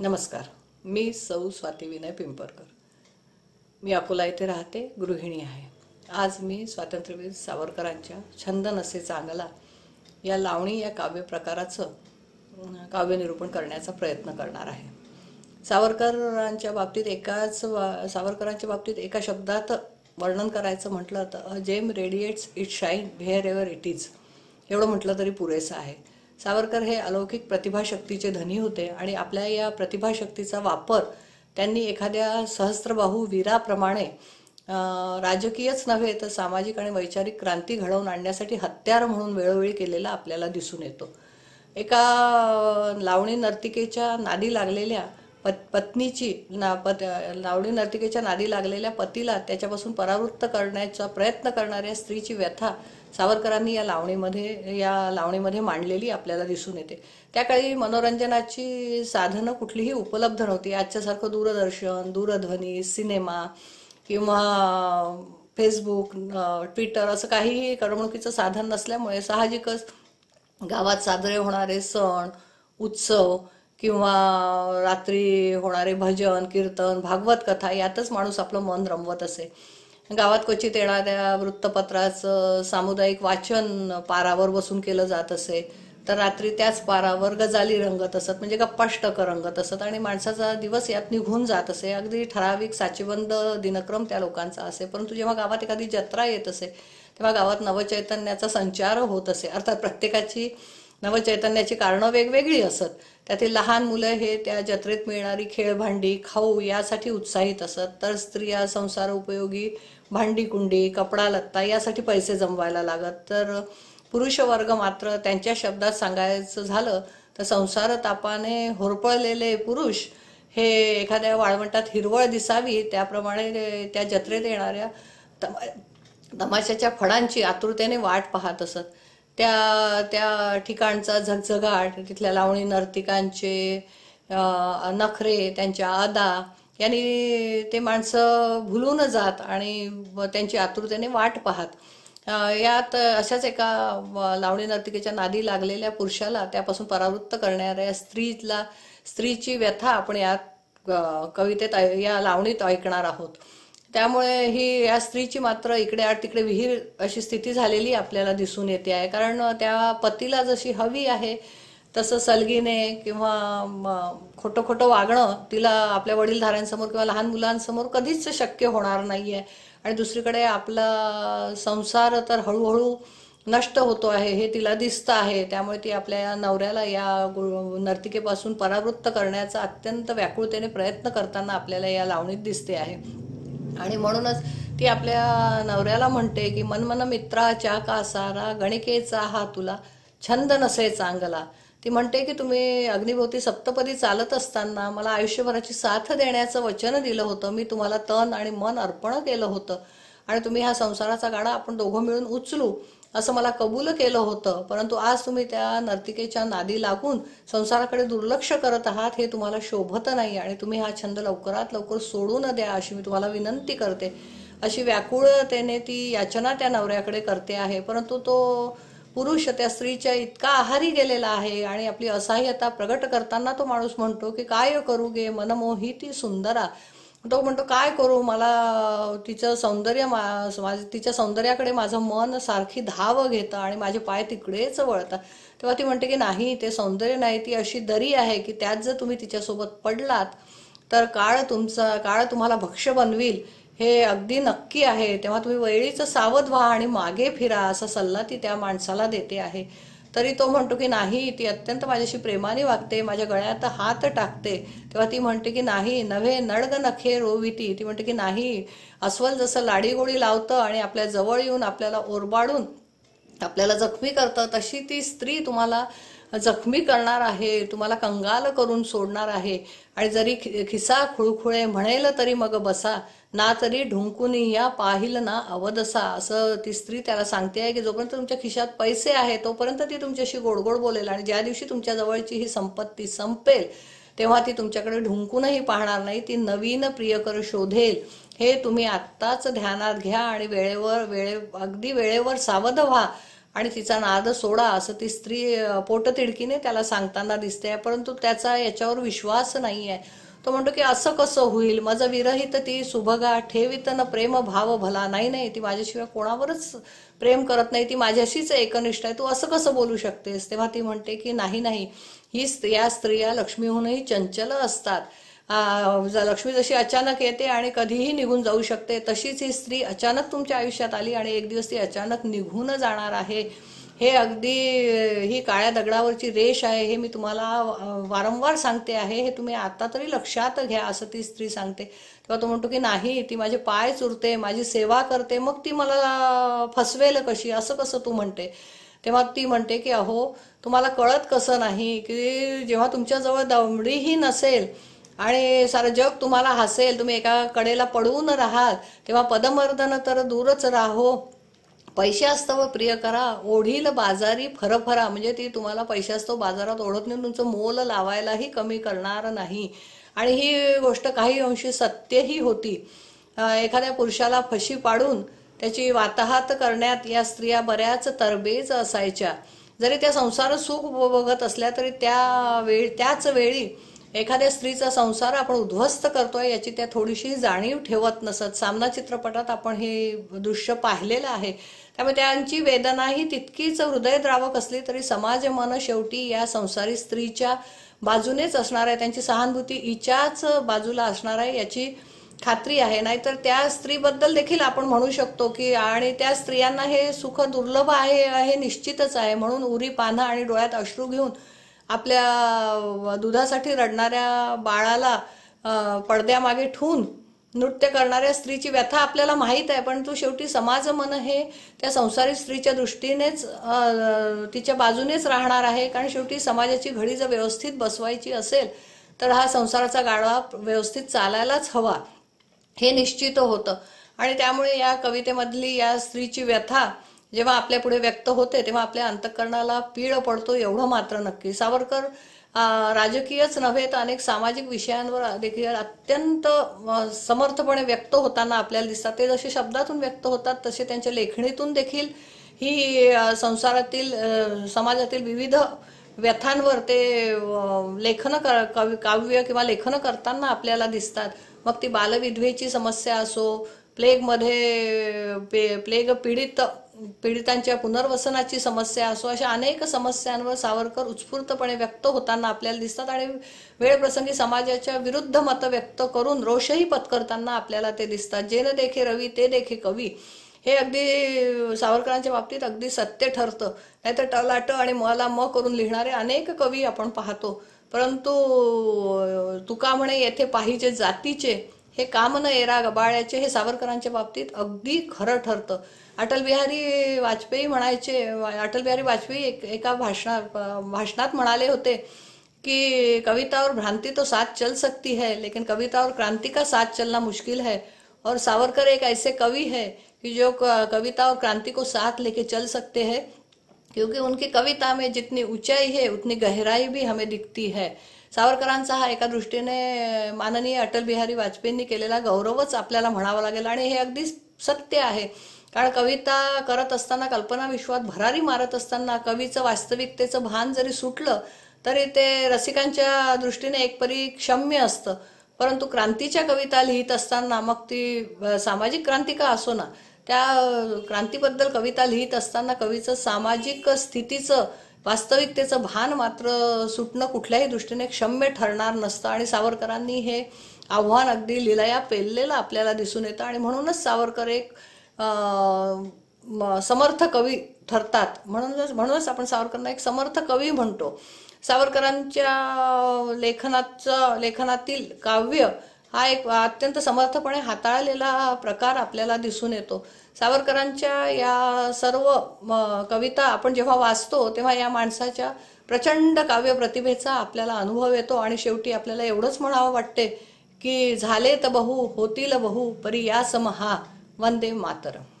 नमस्कार. मी सौ स्वाती विनय पिंपरकर. मी अकोला येथे राहते गृहिणी आहे. आज मी स्वातंत्र्यवीर सावरकरांच्या छंद नसे चांगला या लावणी या काव्य प्रकाराचं काव्य काव्यनिरूपण करण्याचा प्रयत्न करणार आहे. सावरकरांच्या बाबतीत एकाच वा- सावरकरांच्या बाबतीत एका शब्दात वर्णन करायचं म्हटलं तर gem radiates it shine wherever it is. एवढं म्हटलं तरी पुरेसं आहे. सावरकर हे अलौकिक प्रतिभाशक्तीचे धनी होते आणि आपल्या या प्रतिभाशक्तीचा वापर त्यांनी एखाद्या सहस्त्रबाहू वीराप्रमाणे राजकीयच नव्हे तर सामाजिक आणि वैचारिक क्रांती घडवून आणण्यासाठी हत्यार म्हणून वेळोवेळी केलेला आपल्याला दिसून येतो. एका लावणी नर्तिकेच्या नादी लागलेल्या पत पत्नीची ना पत लावणी नर्तिकेच्या नादी लागलेल्या पतीला त्याच्यापासून परावृत्त करण्याचा प्रयत्न करणाऱ्या स्त्रीची व्यथा सावरकरांनी या लावणीमध्ये या लावणीमध्ये मांडलेली आपल्याला दिसून येते. त्या काळी मनोरंजनाची साधनं कुठलीही उपलब्ध नव्हती. आजच्यासारखं दूरदर्शन दूरध्वनी सिनेमा किंवा फेसबुक ट्विटर असं काहीही करमणुकीचं साधन नसल्यामुळे साहजिकच गावात साजरे होणारे सण उत्सव किंवा रात्री होणारे भजन कीर्तन भागवत कथा यातच माणूस आपलं मन रमवत असे. गावात क्वचित येणाऱ्या वृत्तपत्राचं सामुदायिक वाचन पारावर बसून केलं जात असे. तर रात्री त्याच पारावर गजाली रंगत असत म्हणजे गप्पाष्टक रंगत असत आणि माणसाचा दिवस यात निघून जात असे. अगदी ठराविक साचेबंद दिनक्रम त्या लोकांचा असे. परंतु जेव्हा गावात एखादी जत्रा येत असे तेव्हा गावात नवचैतन्याचा संचार होत असे. अर्थात प्रत्येकाची नवचैतन्याची कारणं वेगवेगळी असत. त्यातील लहान मुलं हे त्या जत्रेत मिळणारी खेळभांडी खाऊ यासाठी उत्साहित असत. तर स्त्रिया संसार उपयोगी भांडी कुंडी कपडा लत्ता यासाठी पैसे जमवायला लागत. तर पुरुष वर्ग मात्र त्यांच्या शब्दात सांगायचं झालं तर संसार तापाने होरपळलेले पुरुष हे एखाद्या वाळवंटात हिरवळ दिसावी त्याप्रमाणे त्या जत्रेत येणाऱ्या तमा- तमाशाच्या फळांची आतुरतेने वाट पाहत असत. त्या त्या ठिकाणचा झगझगाट तिथल्या लावणी नर्तिकांचे नखरे त्यांच्या अदा यांनी ते माणसं भुलून जात आणि त्यांची आतुरतेने वाट पाहत. यात अशाच एका लावणी नर्तिकेच्या नादी लागलेल्या पुरुषाला त्यापासून परावृत्त करणाऱ्या स्त्रीला स्त्रीची व्यथा आपण यात कवितेत ऐ- या लावणीत ऐकणार आहोत. त्यामुळे ही या स्त्रीची मात्र इकडे आड तिकडे विहीर अशी स्थिती झालेली आपल्याला दिसून येते आहे. कारण त्या पतीला जशी हवी आहे तसं सलगीने किंवा खोटं खोटं वागणं तिला आपल्या वडीलधाऱ्यांसमोर किंवा लहान मुलांसमोर कधीच शक्य होणार नाही आहे आणि दुसरीकडे आपला संसार तर हळूहळू नष्ट होतो आहे हे तिला दिसतं आहे. त्यामुळे ती आपल्या नवऱ्याला या गु- नर्तिकेपासून परावृत्त करण्याचा अत्यंत व्याकुळतेने प्रयत्न करताना आपल्याला या लावणीत दिसते आहे. आणि म्हणूनच ती आपल्या नवऱ्याला म्हणते की मनमन मित्राच्या का सारा गणिकेचा हा तुला छंद नसे चांगला. ती म्हणते की तुम्ही अग्निभोवती सप्तपदी चालत असताना मला आयुष्यभराची साथ देण्याचं वचन दिलं होतं. मी तुम्हाला तन आणि मन अर्पण केलं होतं. आणि तुम्ही हा संसाराचा गाडा आपण दोघं मिळून उचलू. असं मला कबूल केलं होतं. परंतु आज तुम्ही त्या नर्तिकेच्या नादी लागून संसाराकडे दुर्लक्ष करत आहात हे तुम्हाला शोभत नाही आणि तुम्ही हा छंद लवकरात लवकर सोडून द्या अशी मी तुम्हाला विनंती करते. अशी व्याकुळतेने ती याचना त्या नवऱ्याकडे करते आहे. परंतु तो पुरुष त्या स्त्रीच्या इतका आहारी गेलेला आहे आणि आपली असहाय्यता प्रगट करताना तो माणूस म्हणतो की काय करू गे? मनमोही ती सुंदरा. तो म्हणतो काय करू? मला तिचं सौंदर्य मा- माझं- तिच्या सौंदर्याकडे माझं मन सारखी धाव घेतं आणि माझे पाय तिकडेच वळतात तेव्हा ती म्हणते की नाही ते सौंदर्य नाही ती अशी दरी आहे की त्यात जर तुम्ही तिच्यासोबत पडलात तर काळ तुमचा काळ तुम्हाला भक्ष्य बनवील. हे अगदी नक्की आहे. तेव्हा तुम्ही वेळीच सावध व्हा आणि मागे फिरा असा सल्ला ती त्या माणसाला देते आहे. तरी तो म्हणतो की नाही ती अत्यंत माझ्याशी प्रेमाने वागते माझ्या गळ्यात हात टाकते. तेव्हा ती म्हणते की नाही नव्हे नडग नखे रोविती. ती म्हणते की नाही अस्वल जसं लाडीगोडी लावतं आणि आपल्या जवळ येऊन आपल्याला ओरबाडून आपल्याला जखमी करतं तशी ती स्त्री तुम्हाला जखमी करणार आहे तुम्हाला कंगाल करून सोडणार आहे. आणि जरी खि- खिसा खुळखुळे म्हणेल तरी मग बसा. ना तरी ढुंकून या पाहिल ना अवदसा. असं ती स्त्री त्याला सांगते आहे की जोपर्यंत तुमच्या खिशात पैसे आहे तोपर्यंत ती तुमच्याशी गोडगोड बोलेल आणि ज्या दिवशी तुमच्या जवळची ही संपत्ती संपेल तेव्हा ती तुमच्याकडे ढुंकूनही पाहणार नाही. ती नवीन प्रियकर शोधेल. हे तुम्ही आत्ताच ध्यानात घ्या आणि वेळेवर वेळे अगदी वेळेवर सावध व्हा. आणि तिचा नाद सोडा असं ती स्त्री पोटतिडकीने त्याला सांगताना दिसते. परंतु त्याचा याच्यावर विश्वास नाही आहे तो म्हणतो की असं कसं होईल? माझं विरहित ती सुभगा ठेवित न प्रेम भाव भला. नाही नाही ती माझ्याशिवाय कोणावरच प्रेम करत नाही. ती माझ्याशीच एकनिष्ठ आहे. तू असं कसं बोलू शकतेस? तेव्हा ती म्हणते की नाही नाही. ही या स्त्रिया लक्ष्मीहूनही चंचल असतात. लक्ष्मी जशी अचानक येते आणि कधीही निघून जाऊ शकते तशीच ही स्त्री अचानक तुमच्या आयुष्यात आली आणि एक दिवस ती अचानक निघून जाणार आहे. हे अगदी ही काळ्या दगडावरची रेष आहे हे मी तुम्हाला वारंवार सांगते आहे. हे तुम्ही आता तरी लक्षात घ्या असं ती स्त्री सांगते. तेव्हा तो म्हणतो की नाही ती माझे पाय चुरते माझी सेवा करते मग ती मला फसवेल कशी? असं कसं तू म्हणते? तेव्हा ती म्हणते की अहो तुम्हाला कळत कसं नाही की जेव्हा तुमच्याजवळ दमडीही नसेल आणि सारं जग तुम्हाला हसेल तुम्ही एका कडेला पडून राहाल. तेव्हा पदमर्दन तर दूरच राहो. पैसे असतं प्रिय करा. ओढील बाजारी फरफरा. म्हणजे ती तुम्हाला पैसे असतो बाजारात ओढत नाही तुमचं मोल लावायलाही कमी करणार नाही. आणि ही गोष्ट काही अंशी सत्यही होती. एखाद्या पुरुषाला फशी पाडून त्याची वाताहात करण्यात या स्त्रिया बऱ्याच तरबेज असायच्या. जरी त्या संसार सुख बघत असल्या तरी त्या वेळ त्याच वेळी एखाद्या स्त्रीचा संसार आपण उद्ध्वस्त करतोय याची त्या थोडीशी जाणीव ठेवत नसत. सामना चित्रपटात आपण हे दृश्य पाहिलेलं आहे. त्यामुळे त्यांची वेदनाही तितकीच हृदयद्रावक असली तरी समाज मन शेवटी या संसारी स्त्रीच्या बाजूनेच असणार आहे. त्यांची सहानुभूती हिच्याच बाजूला असणार आहे याची खात्री आहे. नाहीतर त्या स्त्रीबद्दल देखील आपण म्हणू शकतो की आणि त्या स्त्रियांना हे सुख दुर्लभ आहे हे निश्चितच आहे. म्हणून उरी पानं आणि डोळ्यात अश्रू घेऊन आपल्या दुधासाठी रडणाऱ्या बाळाला पडद्यामागे ठेवून नृत्य करणाऱ्या स्त्रीची व्यथा आपल्याला माहीत आहे पण तू शेवटी समाज मन हे त्या संसारी स्त्रीच्या दृष्टीनेच तिच्या बाजूनेच राहणार आहे. कारण शेवटी समाजाची घडी जर व्यवस्थित बसवायची असेल तर हा संसाराचा गाडा व्यवस्थित चालायलाच हवा. हे निश्चित होतं. आणि त्यामुळे या कवितेमधली या स्त्रीची व्यथा जेव्हा आपल्या पुढे व्यक्त होते तेव्हा आपल्या अंतकरणाला पीळ पडतो एवढं मात्र नक्की. सावरकर राजकीयच नव्हे तर अनेक सामाजिक विषयांवर देखील अत्यंत समर्थपणे व्यक्त होताना आपल्याला दिसतात. ते जसे शब्दातून व्यक्त होतात तसे त्यांच्या लेखणीतून देखील ही संसारातील समाजातील विविध व्यथांवर ते लेखन काव्य किंवा लेखन करताना आपल्याला दिसतात. मग ती बालविधवेची समस्या असो प्लेगमध्ये प्लेग पीडित पीडितांच्या पुनर्वसनाची समस्या असो अशा अनेक समस्यांवर सावरकर उत्स्फूर्तपणे व्यक्त होताना आपल्याला दिसतात आणि वेळप्रसंगी समाजाच्या विरुद्ध मतं व्यक्त करून रोषही पत्करताना आपल्याला ते दिसतात. जे न देखे रवी ते देखे कवी हे अगदी सावरकरांच्या बाबतीत अगदी सत्य ठरतं. नाहीतर टलाट आणि मला म करून लिहिणारे अनेक कवी आपण पाहतो. परंतु तुका म्हणे येथे पाहिजे जातीचे हे काम न एरा गबाळ्याचे हे सावरकरांच्या बाबतीत अगदी खरं ठरतं. अटल बिहारी वाजपेयी म्हणायचे अटल बिहारी वाजपेयी एक एका भाषणा भाषणात म्हणाले होते कि कविता और भ्रांति तो साथ चल सकती है लेकिन कविता और क्रांति का साथ चलना मुश्किल है। और सावरकर एक ऐसे कवि है कि जो कविता और क्रांति को साथ लेके चल सकते हैं क्योंकि उनकी कविता में जितनी ऊंचाई है उतनी गहराई भी हमें दिखती है। सावरकरांचा हा एका दृष्टीने माननीय अटल बिहारी वाजपेयींनी केलेला गौरवच आपल्याला म्हणावा लागेल आणि हे अगदी सत्य आहे कारण कविता करत असताना कल्पना विश्वात भरारी मारत असताना कवीचं वास्तविकतेचं भान जरी सुटलं तरी ते रसिकांच्या दृष्टीने एक परी क्षम्य असतं. परंतु क्रांतीच्या कविता लिहित असताना मग ती सामाजिक क्रांती का असो ना त्या क्रांतीबद्दल कविता लिहित असताना कवीचं सामाजिक स्थितीचं वास्तविकतेचं भान मात्र सुटणं कुठल्याही दृष्टीने क्षम्य ठरणार नसतं. आणि सावरकरांनी हे आव्हान अगदी लिलया पेललेलं आपल्याला दिसून येतं. आणि म्हणूनच सावरकर एक समर्थ कवी ठरतात. म्हणूनच म्हणूनच आपण सावरकरांना एक समर्थ कवी म्हणतो. सावरकरांच्या लेखनाचं लेखनातील काव्य हा एक अत्यंत समर्थपणे हाताळलेला प्रकार आपल्याला दिसून येतो. सावरकरांच्या या सर्व कविता आपण जेव्हा वाचतो तेव्हा या माणसाच्या प्रचंड काव्य प्रतिभेचा आपल्याला अनुभव येतो आणि शेवटी आपल्याला एवढंच म्हणावं वाटते की झाले तर बहु होतील बहु परी या समहा वंदे मातरम.